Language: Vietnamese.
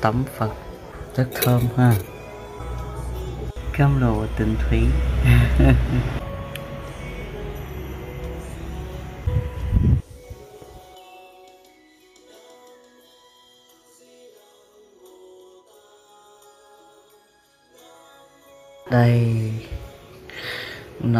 tắm Phật. Rất thơm ha. Cam lộ tình thủy. Đây. Nóng